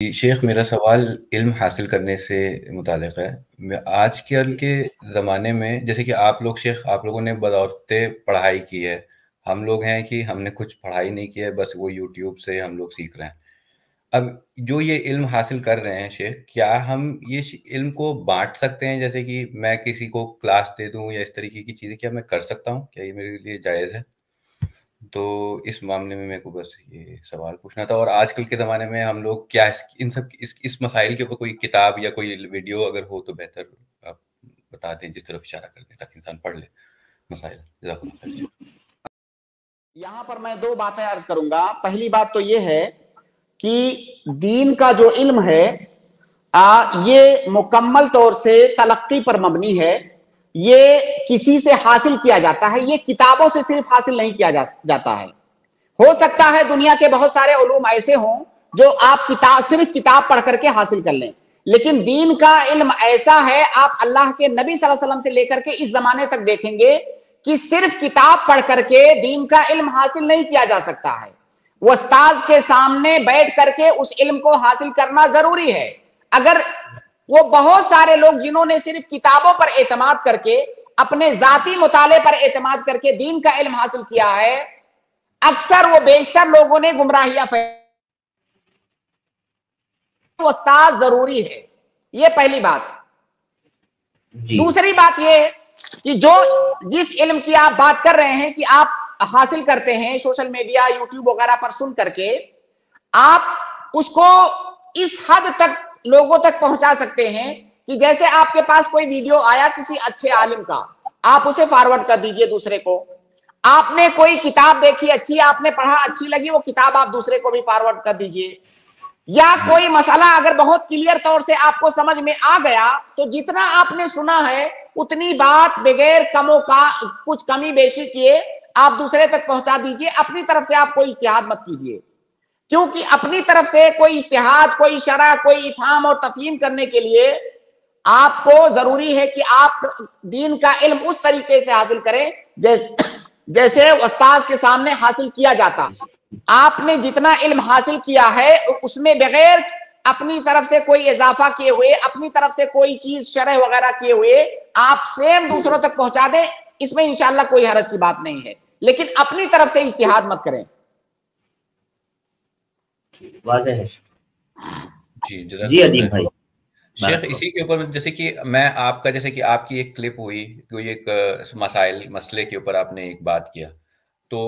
शेख, मेरा सवाल इल्म हासिल करने से मुतालिक है। आजकल के ज़माने में, जैसे कि आप लोग, शेख, आप लोगों ने बदौलते पढ़ाई की है। हम लोग हैं कि हमने कुछ पढ़ाई नहीं की है, बस वो यूट्यूब से हम लोग सीख रहे हैं। अब जो ये इल्म हासिल कर रहे हैं, शेख, क्या हम ये इल्म को बांट सकते हैं? जैसे कि मैं किसी को क्लास दे दूँ या इस तरीके की चीज़ें, क्या मैं कर सकता हूँ? क्या ये मेरे लिए जायज़ है? तो इस मामले में मेरे को बस ये सवाल पूछना था और आजकल के ज़माने में हम लोग क्या इन सब इस इस मसाइल के ऊपर कोई किताब या कोई वीडियो अगर हो तो बेहतर आप बता दें जिस तरफ़ इशारा कर दें ताकि इंसान पढ़ ले मसाइल। यहाँ पर मैं दो बातें अर्ज़ करूँगा। पहली बात तो ये है कि दीन का जो इल्म है आ, ये मुकम्मल तौर से तलक्की पर मबनी है। ये किसी से हासिल किया जाता है ये किताबों से सिर्फ़ हासिल नहीं किया जा, जाता है। हो सकता है दुनिया के बहुत सारे उलूम ऐसे हों जो आप किताब सिर्फ़ किताब पढ़ करके हासिल कर लें। लेकिन दीन का इल्म ऐसा है आप अल्लाह के नबी वसल्लम से लेकर के इस जमाने तक देखेंगे कि सिर्फ़ किताब पढ़ करके दीन का इल्म हासिल नहीं किया जा सकता है। वो उस्ताद के सामने बैठ करके उस इल्म को हासिल करना ज़रूरी है। अगर वो बहुत सारे लोग जिन्होंने सिर्फ़ किताबों पर एतमाद करके अपने जाति मुताले पर एतमाद करके दीन का इल्म हासिल किया है अक्सर वो बेशतर लोगों ने गुमराहियाँ उस्ताद ज़रूरी है। ये पहली बात। दूसरी बात ये कि जो जिस इल्म की आप बात कर रहे हैं कि आप हासिल करते हैं सोशल मीडिया यूट्यूब वगैरह पर सुन करके आप उसको इस हद तक लोगों तक पहुँचा सकते हैं कि जैसे आपके पास कोई वीडियो आया किसी अच्छे आलिम का, आप उसे फॉरवर्ड कर दीजिए दूसरे को। आपने कोई किताब देखी अच्छी, आपने पढ़ा अच्छी लगी, वो किताब आप दूसरे को भी फॉरवर्ड कर दीजिए। या कोई मसला अगर बहुत क्लियर तौर से आपको समझ में आ गया तो जितना आपने सुना है, उतनी बात बगैर कमो का कुछ कमी बेशी किए, आप दूसरे तक पहुँचा दीजिए, अपनी तरफ़ से आप कोई इतिहाद मत कीजिए। क्योंकि अपनी तरफ़ से कोई इतिहाद कोई शरा कोई इफाम और तफीम करने के लिए आपको ज़रूरी है कि आप दीन का इल्म उस तरीके से हासिल करें जैसे जैसे उस्ताद के सामने हासिल किया जाता। आपने जितना इल्म हासिल किया है, उसमें बगैर अपनी तरफ़ से कोई इजाफा किए हुए, अपनी तरफ़ से कोई चीज़ शरह वगैरह किए हुए, आप सेम दूसरों तक पहुँचा दें, इसमें इंशाला कोई हरज की बात नहीं है। लेकिन अपनी तरफ़ से इतिहाद मत करें। जी जी अजीब भाई। शेख इसी के ऊपर जैसे कि मैं आपका जैसे कि आपकी एक क्लिप हुई कोई एक मसाइल मसले के ऊपर आपने एक बात किया। तो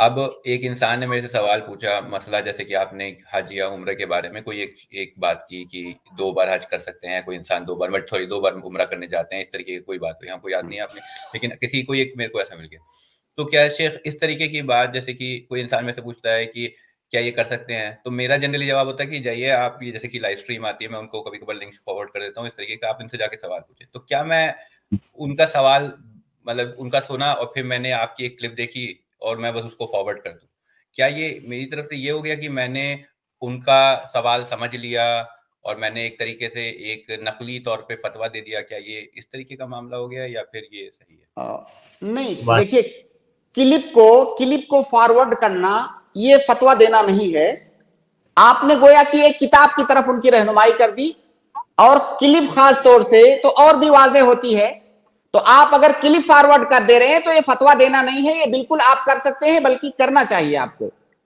अब एक इंसान ने मेरे से सवाल पूछा मसला जैसे कि आपने हज या उम्र के बारे में कोई एक एक बात की कि दो बार हज कर सकते हैं कोई इंसान दो बार बट सॉरी दो बार उम्र करने जाते हैं इस तरीके की कोई बात हुई? हमको याद नहीं है आपने लेकिन किसी कोई एक मेरे को ऐसा मिल गया। तो क्या शेख इस तरीके की बात जैसे कि कोई इंसान मेरे से पूछता है कि क्या ये कर सकते हैं? तो मेरा जनरली जवाब होता है कि जाइए आप ये जैसे कि लाइव स्ट्रीम आती है मैं उनको कभी कभार लिंक फॉरवर्ड कर देता हूँ इस तरीके का आप इनसे जाके सवाल पूछे। तो क्या मैं उनका सवाल मतलब उनका सुना और फिर मैंने आपकी एक क्लिप देखी और मैं बस उसको फॉरवर्ड कर दूँ? क्या ये मेरी तरफ़ से ये हो गया कि मैंने उनका सवाल समझ लिया और मैंने एक तरीके से एक नकली तौर पे फतवा दे दिया? क्या ये इस तरीके का मामला हो गया या फिर ये सही है? आ, नहीं देखिए क्लिप को क्लिप को फॉरवर्ड करना ये फतवा देना नहीं है। आपने गोया कि एक किताब की तरफ़ उनकी रहनुमाई कर दी और क्लिप खास तौर से तो और भी वाजे होती है। तो आप अगर क्लिप फॉरवर्ड कर दे रहे हैं तो ये फतवा देना नहीं है, ये बिल्कुल आप कर सकते हैं, बल्कि करना चाहिए आपको।